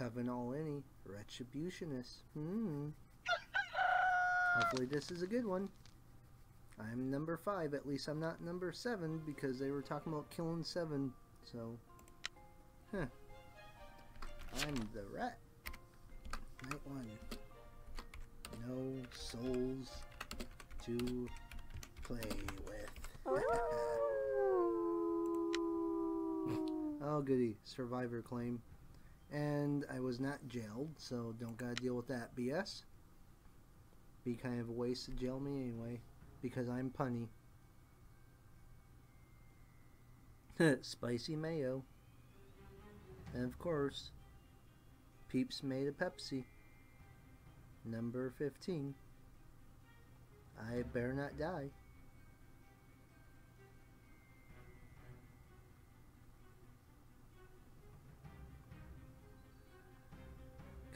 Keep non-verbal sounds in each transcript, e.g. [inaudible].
Coven all any. Retributionist. Hmm. Hopefully this is a good one. I'm number five. At least I'm not number seven because they were talking about killing seven. So, huh. I'm the ret. Night one. No souls to play with. [laughs] oh goody, survivor claim. And I was not jailed, so don't gotta deal with that BS. Be kind of a waste to jail me anyway, because I'm punny. [laughs] Spicy mayo. And of course, Peeps made a Pepsi. Number 15. I better not die.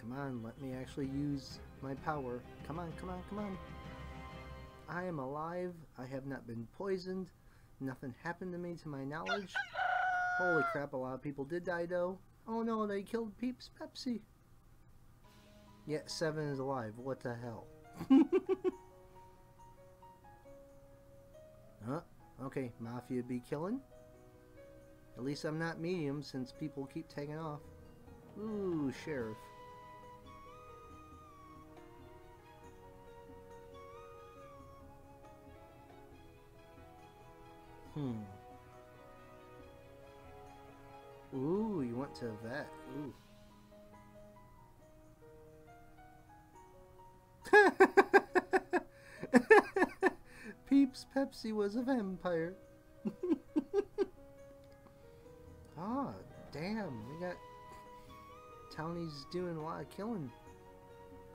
Come on, let me actually use my power. Come on, come on, come on. I am alive. I have not been poisoned. Nothing happened to me to my knowledge. Holy crap, a lot of people did die though. Oh no, they killed Peeps Pepsi. Yet Seven is alive. What the hell? [laughs] huh? Okay, Mafia be killing. At least I'm not medium since people keep taking off. Ooh, Sheriff. Hmm. Ooh, you went to vet. Ooh. [laughs] Peeps Pepsi was a vampire. [laughs] ah, damn. We got Townies doing a lot of killing.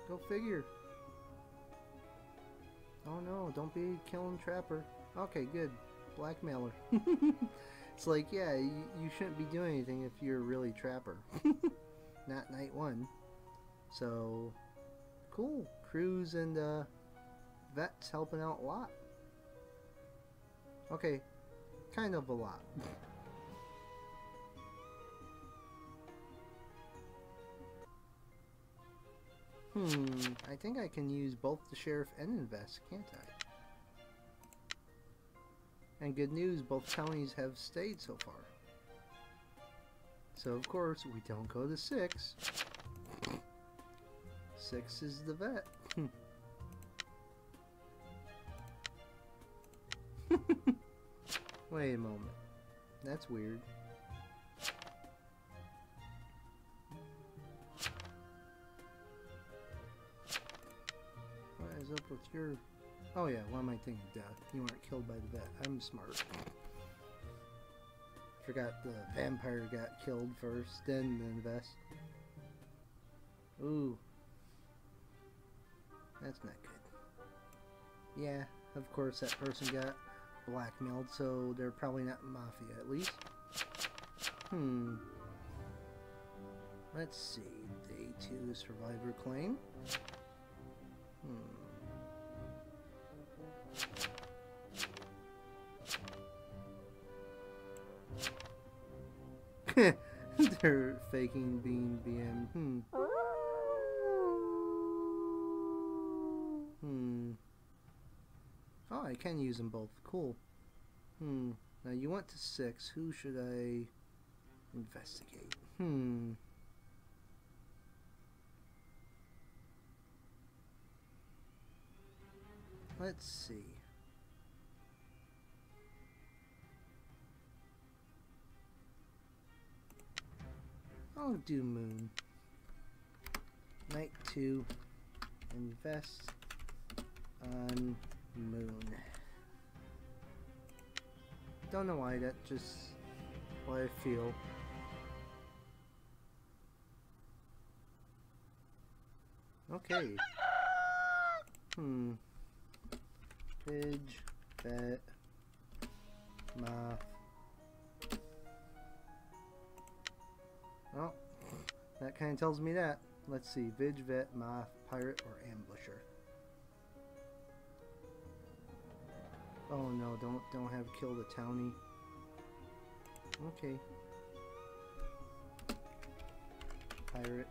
Go figure. Oh no, don't be killing Trapper. Okay, good. Blackmailer. [laughs] it's like, yeah, you, you shouldn't be doing anything if you're really Trapper. [laughs] Not night one. So, cool. Cruz and uh, Vet's helping out a lot. Okay, kind of a lot. [laughs] hmm, I think I can use both the Sheriff and Invest, can't I? And good news, both counties have stayed so far. So of course, we don't go to 6. 6 is the vet. [laughs] Wait a moment. That's weird. What is up with your... Oh yeah, what am I thinking? Duh. You weren't killed by the vet. I'm smart. Forgot the vampire got killed first, then the invest. Ooh. That's not good. Yeah, of course that person got blackmailed, so they're probably not mafia at least. Hmm. Let's see. Day 2 survivor claim. Hmm. [laughs] They're faking being BM. Hmm. Hmm. Oh, I can use them both. Cool. Hmm. Now you went to six. Who should I investigate? Hmm. Let's see. I'll do moon. Night two. Invest on moon. Don't know why, that just what I feel. Okay. Hmm. Pidge, vet, moth. Oh, that kind of tells me that. Let's see, Vig, Vet, Moth, Pirate, or Ambusher. Oh no, don't don't have kill the townie. Okay. Pirate.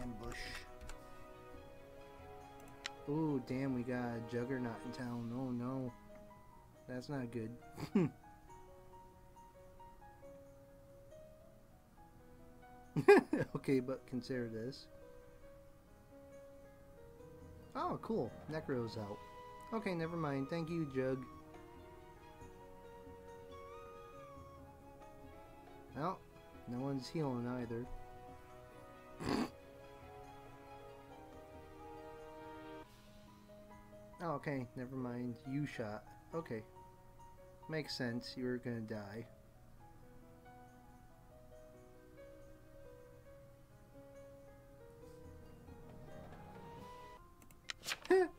ambush. Ooh, damn, we got a juggernaut in town. Oh no. That's not good. [laughs] [laughs] okay, but consider this. Oh, cool. Necro's out. Okay, never mind. Thank you, Jug. Well, no one's healing either. [laughs] oh, okay, never mind. You shot. Okay. Makes sense. You were gonna die.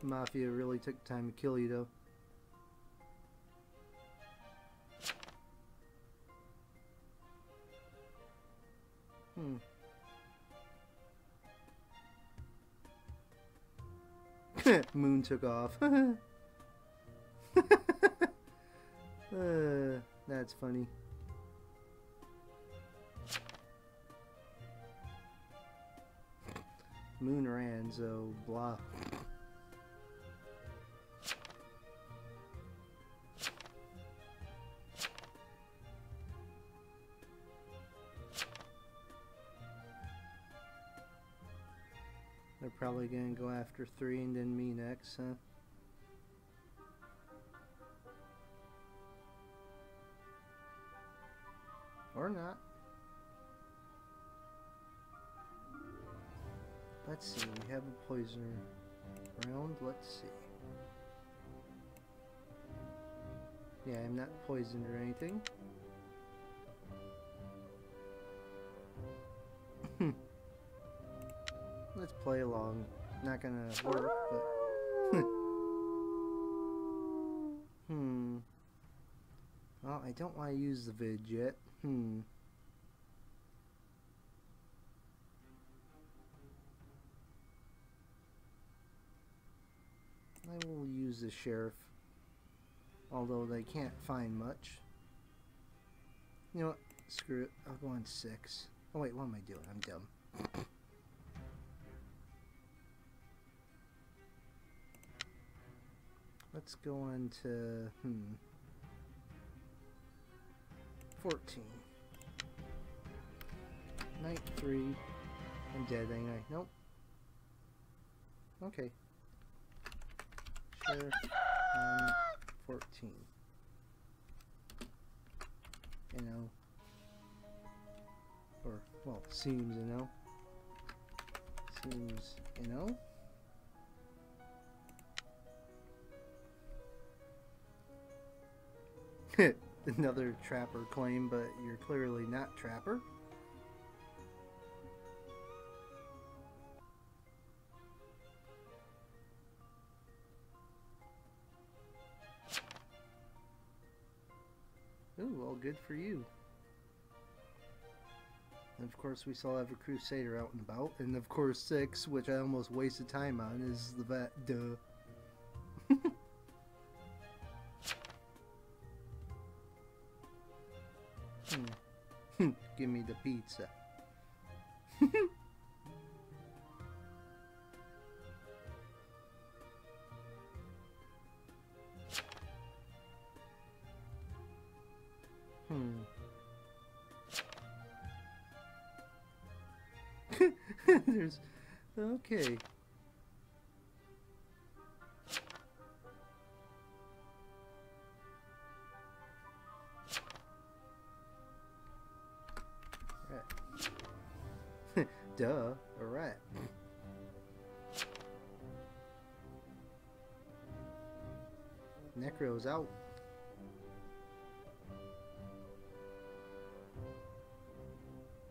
Mafia really took time to kill you, though. Hmm. [laughs] Moon took off. [laughs] uh, that's funny. Moon ran, so blah. Probably gonna go after three and then me next, huh? Or not. Let's see, we have a poisoner round. Let's see. Yeah, I'm not poisoned or anything. Let's play along. Not gonna work, but... [laughs] hmm. Well, I don't want to use the vig yet. Hmm. I will use the sheriff. Although they can't find much. You know what? Screw it. I'll go on six. Oh wait, what am I doing? I'm dumb. [laughs] Let's go on to, hmm, 14. Night 3. I'm dead, ain't I? Nope. Okay. Sheriff on 14. You know. Or, well, seems, you know. Seems, you know. [laughs] Another trapper claim, but you're clearly not trapper. Ooh, well, good for you. And of course, we still have a Crusader out and about. And of course, six, which I almost wasted time on, is the vet. Duh. Give me the pizza. [laughs] hmm. [laughs] There's okay. Duh, a ret. Necro's out.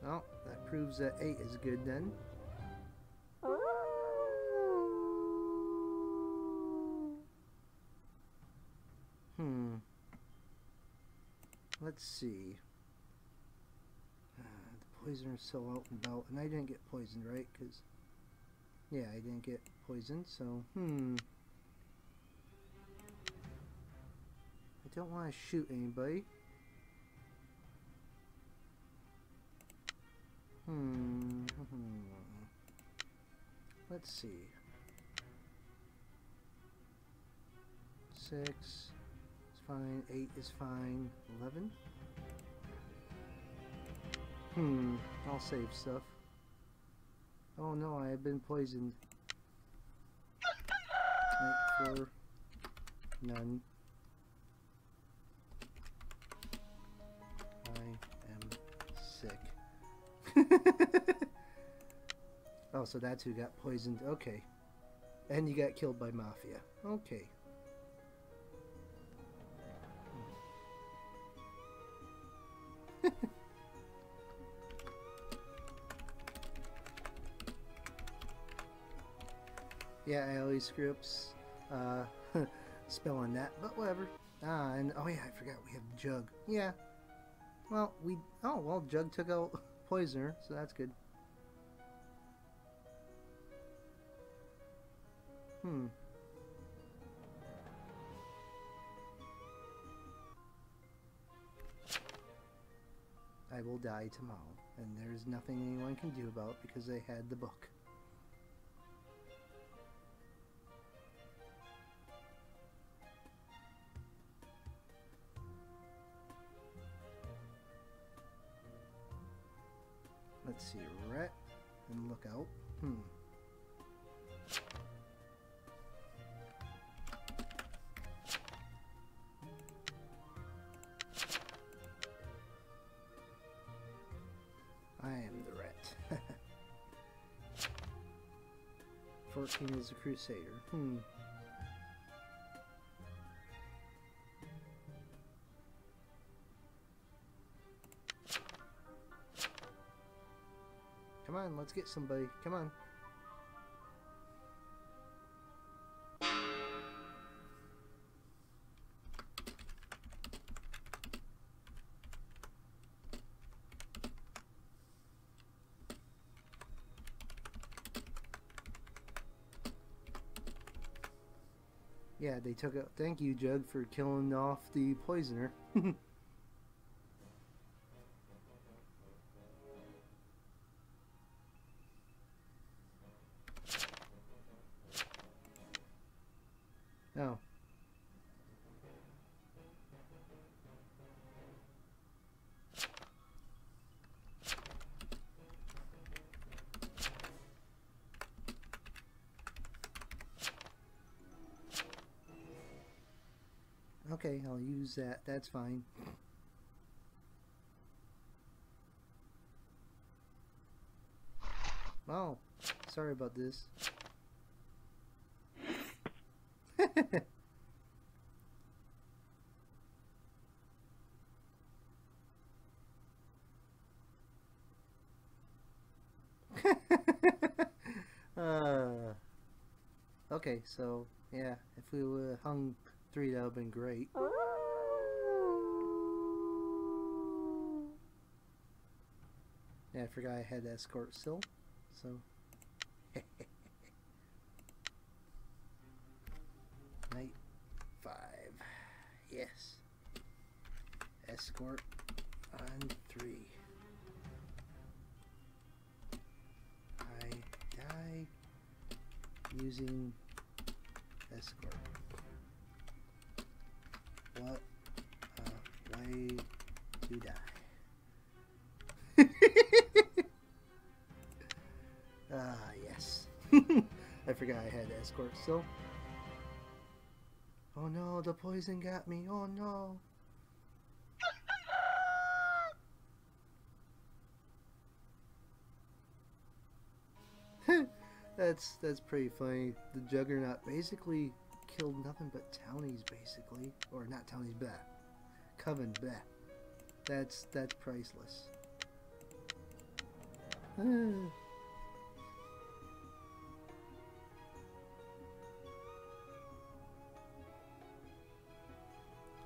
Well, that proves that 8 is good then. Hmm. Let's see poisoner still out and about. And I didn't get poisoned, right? Because, yeah, I didn't get poisoned, so, hmm. I don't want to shoot anybody. Hmm. [laughs] let's see. Six is fine. Eight is fine. Eleven. Hmm. I'll save stuff. Oh no, I have been poisoned. Eight, four. None. I am sick. [laughs] oh, so that's who got poisoned. Okay. And you got killed by Mafia. Okay. [laughs] yeah, I always screw. Uh, [laughs] spelling that, but whatever. Ah, and oh yeah, I forgot we have Jug. Yeah. Well, we oh well, Jug took out [laughs] Poisoner, so that's good. Hmm. I will die tomorrow, and there's nothing anyone can do about it because they had the book. I am the ret. [laughs] 14 is a crusader. Hmm. Come on, let's get somebody. Come on. Yeah, they took it. Thank you, Jug, for killing off the poisoner. [laughs] Okay, I'll use that. That's fine. Oh, sorry about this. [laughs] uh, okay, so yeah, if we would hung three, that would have been great. Yeah, I forgot I had escort still, so. [laughs] Night five. Yes. Escort on three. I die using escort. What a way to die. [laughs] ah, yes. [laughs] I forgot I had escort still. Oh no, the poison got me. Oh no. [laughs] that's that's pretty funny. The Juggernaut basically killed nothing but townies, basically, or not townies, blah, coven, blah. That's that's priceless. [sighs]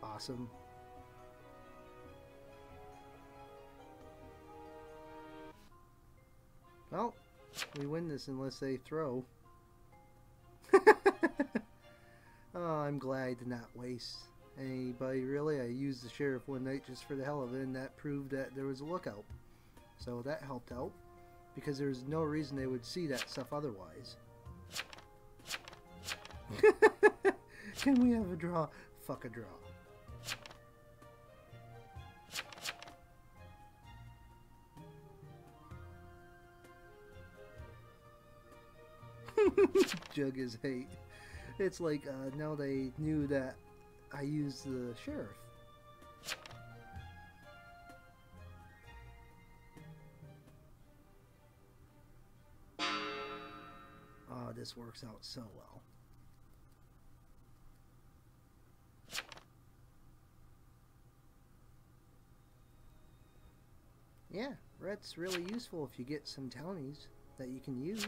awesome. Well, we win this unless they throw. Oh, I'm glad I did not waste anybody really. I used the sheriff one night just for the hell of it, and that proved that there was a lookout. So that helped out, because there's no reason they would see that stuff otherwise. [laughs] Can we have a draw? Fuck a draw. [laughs] Jug is hate. It's like uh, now they knew that I used the sheriff. Oh, this works out so well. Yeah, ret's really useful if you get some townies that you can use.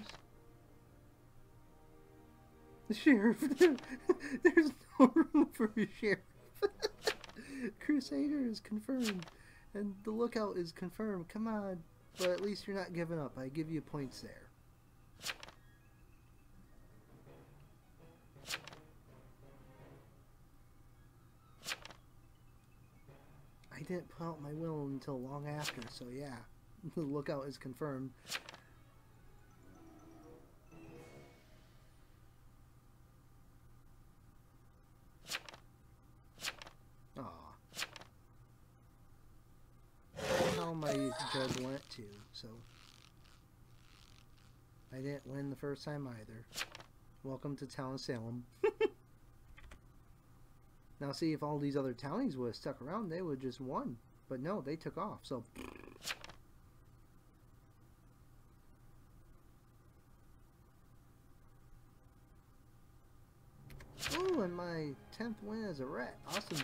The sheriff. [laughs] There's no room for a sheriff. [laughs] Crusader is confirmed. And the lookout is confirmed. Come on. But at least you're not giving up. I give you points there. I didn't put out my will until long after, so yeah. [laughs] The lookout is confirmed. So. I didn't win the first time either. Welcome to Town Salem. [laughs] now see, if all these other townies would have stuck around, they would just won. But no, they took off, so... Ooh, and my 10th win as a ret. Awesome.